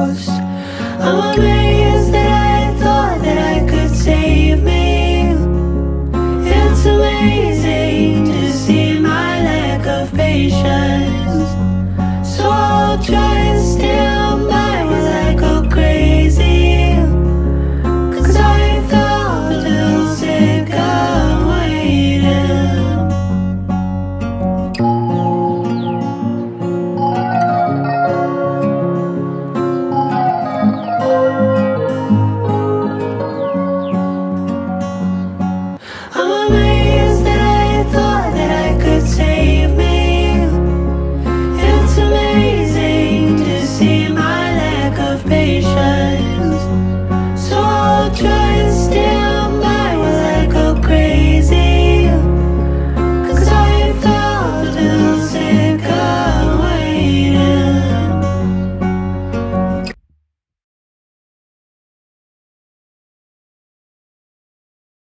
I'm a